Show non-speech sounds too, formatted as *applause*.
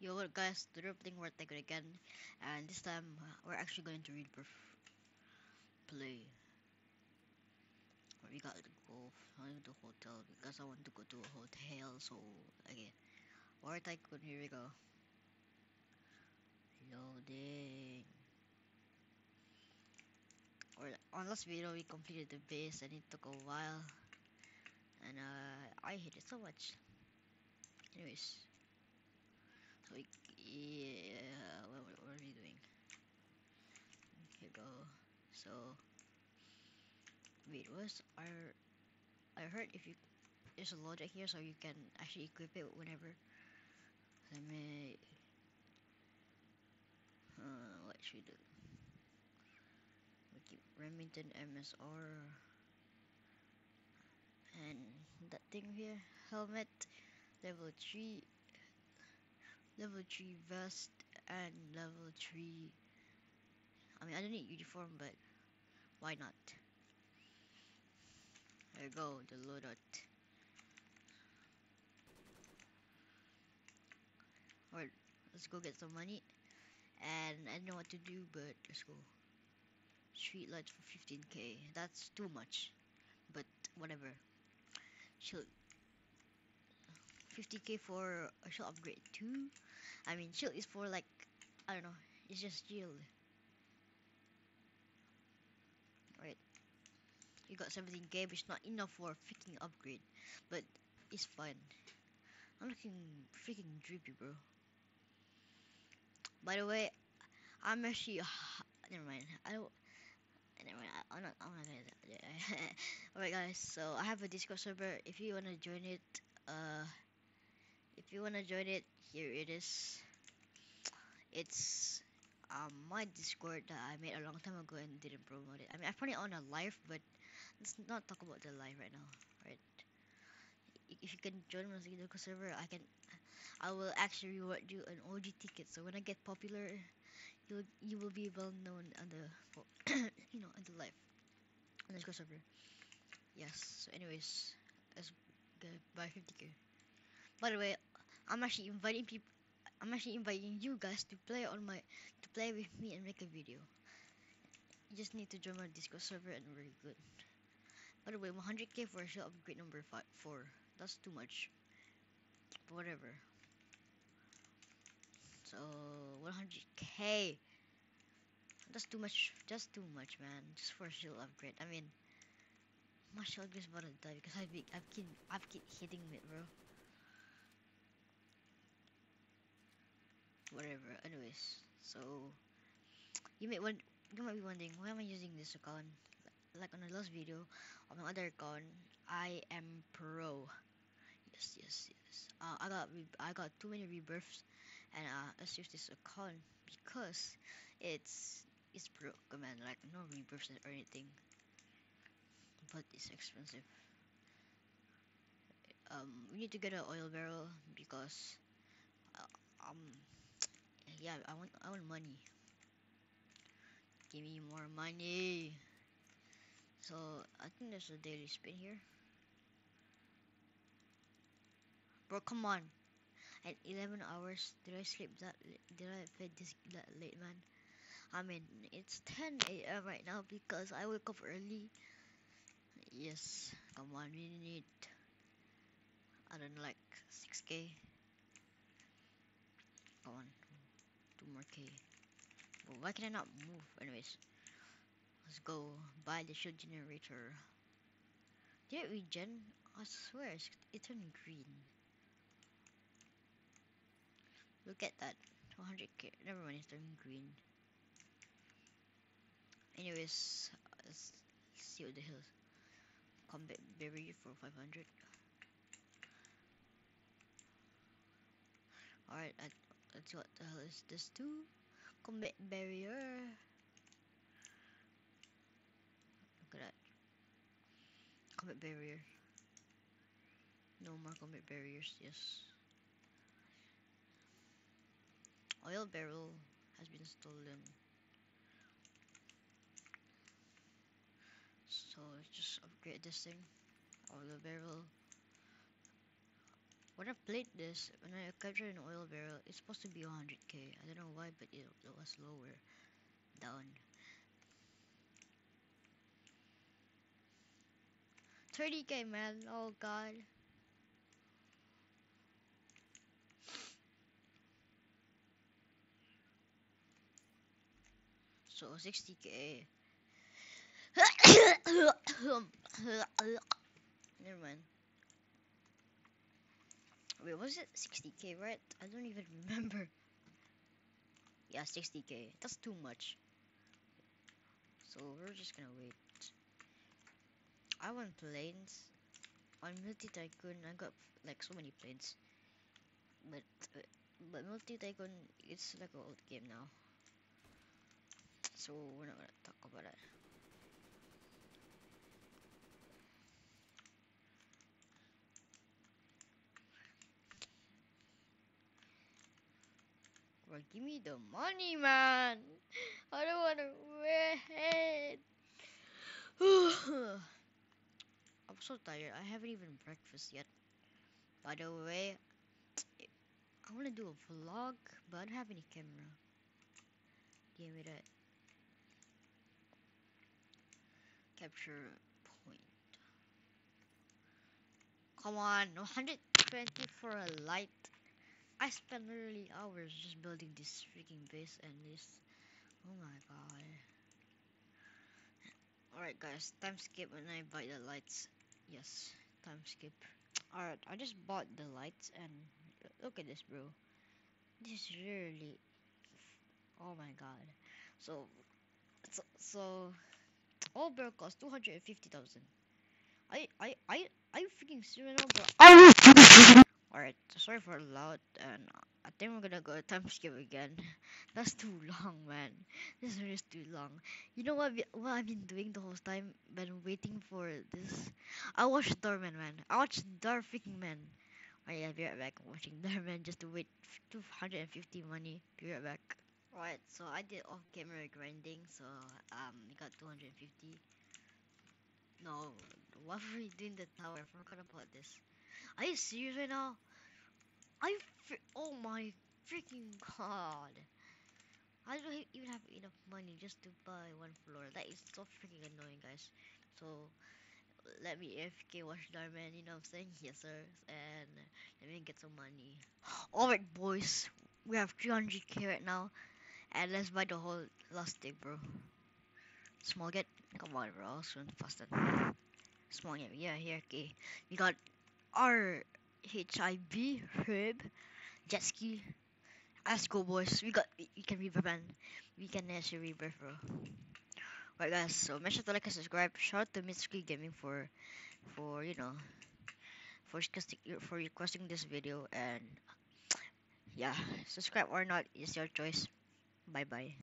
Yo, what guys, thing we're taking again, and this time uh, we're actually going to read Birth Play. We got to go find the hotel because I want to go to a hotel, so again, War Tycoon, here we go. Loading. Or on last video we completed the base and it took a while, and uh, I hate it so much. Anyways. So we, yeah, what, what, are we doing? Here go. So, wait, what's our? I heard if you there's a logic here, so you can actually equip it whenever. Let me. Uh, what should we do? We keep Remington MSR. And that thing here, helmet, level 3 level 3 vest and level 3 I mean I don't need uniform but why not? There you go the loadout alright let's go get some money. And I don't know what to do but let's go. Street lights for 15k that's too much but whatever. Shield 50k for a shield upgrade too. I mean, shield is for like, I don't know, it's just shield. Right. You got 17k, but it's not enough for a freaking upgrade. But it's fine. I'm looking freaking drippy, bro. By the way, I'm actually. Uh, *sighs* never mind. I don't. Never mind. I, I'm not. I'm not gonna. Yeah. *laughs* Alright, guys. So I have a Discord server. If you wanna join it, uh, if you want to join it here it is. It's um, my discord that i made a long time ago and didn't promote it. I mean i put it on a live but let's not talk about the live right now right? If you can join my local server i can i will actually reward you an og ticket. So when i get popular you you will be well known on the *coughs* you know on the live on the server. Yes so anyways let's go buy 50k by the way, I'm actually inviting people. I'm actually inviting you guys to play on my to play with me and make a video. You just need to join my Discord server and we're good. By the way, 100k for a shield upgrade number five, four. That's too much. But whatever. So 100k. That's too much. Just too much, man. Just for a shield upgrade. I mean, my shield is about to die because I've been, I've keep I've keep hitting it, bro. Whatever. Anyways so you may want you might be wondering why am I using this account? Like on the last video on my other account I am pro. Yes yes yes. Uh, I got I got too many rebirths and uh, let's use this account because it's it's broke man. Like no rebirths or anything. But it's expensive. Um we need to get an oil barrel because uh, um yeah, I want I want money. Give me more money. So I think there's a daily spin here. Bro, come on. At 11 hours, did I sleep that? Did I fed this that late, man? I mean, it's 10 a.m. right now because I woke up early. Yes, come on, we need. I don't like 6k. Come on. Two more K. But why can I not move? Anyways, let's go buy the shield generator. Did it regen? I swear it's, it turned green. Look at that. 200k. Never mind, it's turning green. Anyways, let's, let's see what the hell. Combat barrier for 500. Alright, See what the hell is this too? Combat barrier. Look at that. Combat barrier. No more combat barriers, yes. Oil barrel has been stolen. So just upgrade this thing. Oil barrel. When I played this, when I captured an oil barrel, it's supposed to be 100k. I don't know why, but it, it was lower down. 30k man, oh god. So 60k. Never mind. Wait, was it 60k, right? I don't even *laughs* remember. Yeah, 60k. That's too much. So we're just gonna wait. I want planes. On Multi Tycoon, I got like so many planes. But uh, but Multi Tycoon, it's like an old game now. So we're not gonna talk about it. Bro, give me the money, man. I don't wanna wait. *sighs* I'm so tired. I haven't even breakfast yet. By the way, I wanna do a vlog, but I don't have any camera. Give me that. Capture point. Come on, 120 for a light. I spent literally hours just building this freaking base and this. Oh my god. Alright guys, time skip when I buy the lights. Yes, time skip. Alright, I just bought the lights and look at this bro. This is really Oh my god. So so, so all barrel cost 250,000. I I I you freaking serious now, bro? Alright, so sorry for loud, and I think we're gonna go time skip again. *laughs* That's too long, man. This is just too long. You know what? What I've been doing the whole time, been waiting for this. I watched Dhar Mann, man. I watched Dar freaking man. Alright, I'll be right back. I'm watching *laughs* Dhar Mann just to wait f- 250 money. Be right back. Right, so I did off-camera grinding, so um, we got 250. No, what were we doing the tower? I forgot about this. Are you serious right now? I oh my freaking god! I don't even have enough money just to buy one floor. That is so freaking annoying, guys. So let me AFK watch Dhar Mann. You know what I'm saying? *laughs* Yes, sir. And let me get some money. *gasps* Alright, boys. We have 300k right now, and let's buy the whole last day, bro. Small get. Come on, bro. Swim faster. Small get. Yeah, here. Okay. We got our HIB, Herb, Jet Ski. Let's go, boys. We got, we, can rebirth. We can actually rebirth, bro. Right, guys. So make sure to like and subscribe. Shout out to Mitsuki Gaming for, for you know, for requesting for requesting this video and yeah, subscribe or not is your choice. Bye bye.